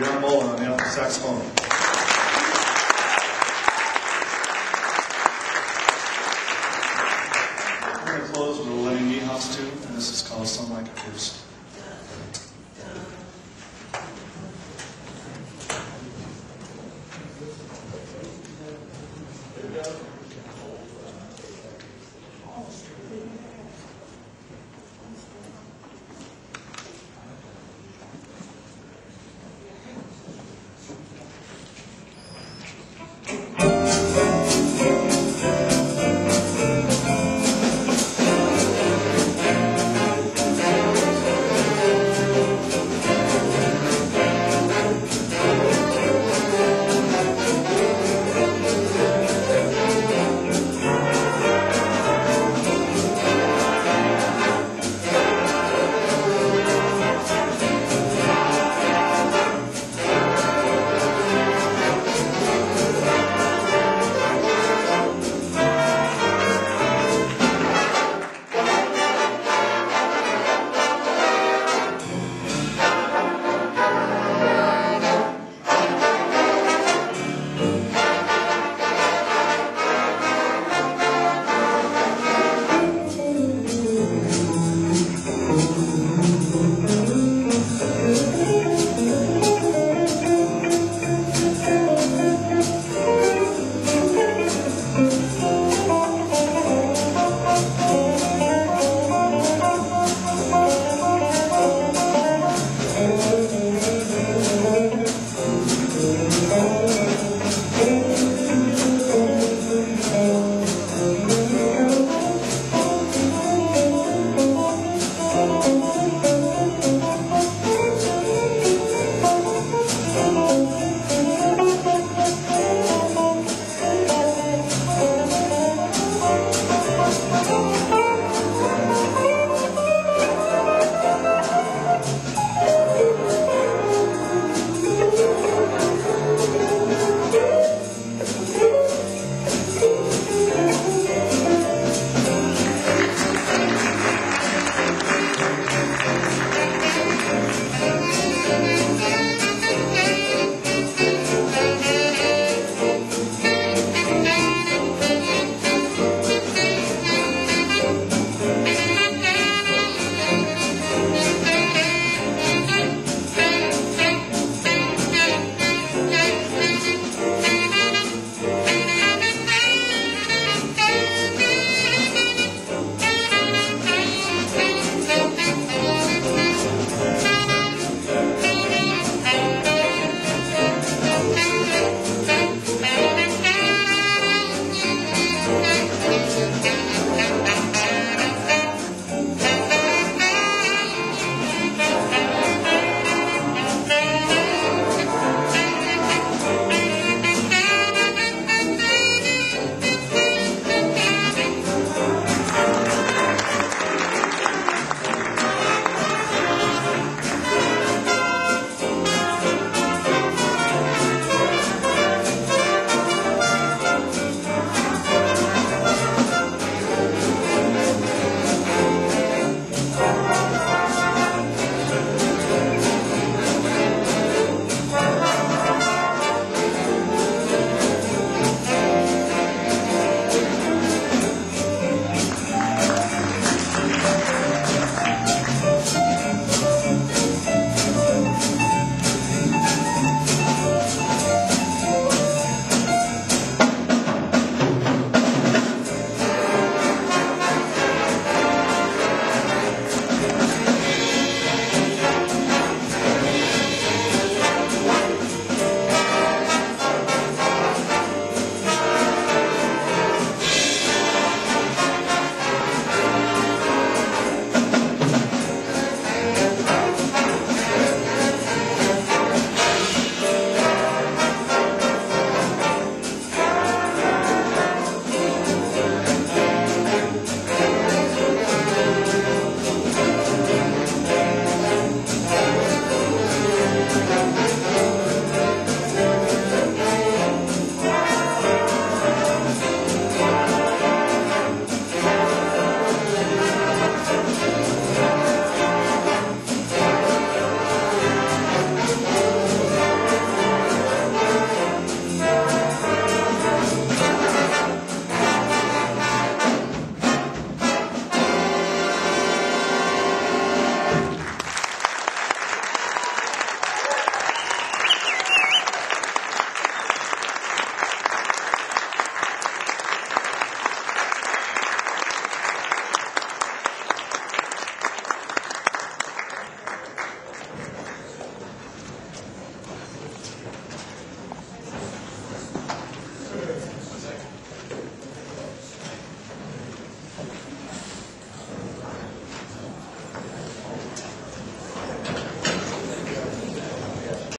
Young Mullen on the alto saxophone. I'm going to close with a Lenny Niehaus tune, and this is called Some Like a Rooster.